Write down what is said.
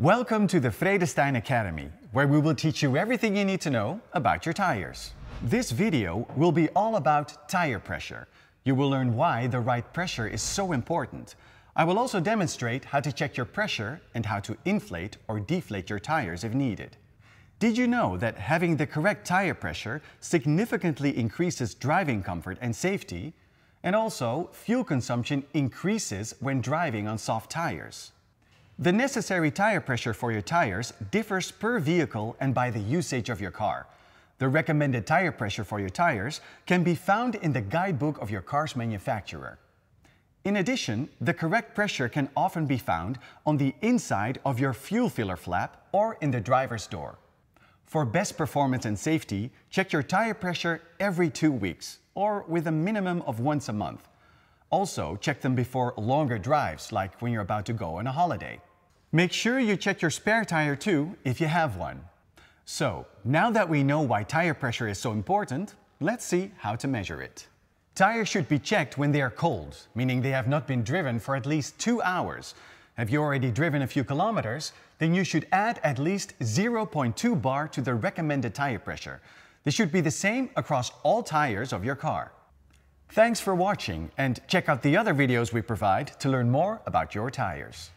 Welcome to the Vredestein Academy, where we will teach you everything you need to know about your tires. This video will be all about tire pressure. You will learn why the right pressure is so important. I will also demonstrate how to check your pressure and how to inflate or deflate your tires if needed. Did you know that having the correct tire pressure significantly increases driving comfort and safety? And also, fuel consumption increases when driving on soft tires. The necessary tire pressure for your tires differs per vehicle and by the usage of your car. The recommended tire pressure for your tires can be found in the guidebook of your car's manufacturer. In addition, the correct pressure can often be found on the inside of your fuel filler flap or in the driver's door. For best performance and safety, check your tire pressure every two weeks or with a minimum of once a month. Also, check them before longer drives, like when you're about to go on a holiday. Make sure you check your spare tire too, if you have one. So, now that we know why tire pressure is so important, let's see how to measure it. Tires should be checked when they are cold, meaning they have not been driven for at least two hours. Have you already driven a few kilometers? Then you should add at least 0.2 bar to the recommended tire pressure. This should be the same across all tires of your car. Thanks for watching and check out the other videos we provide to learn more about your tires.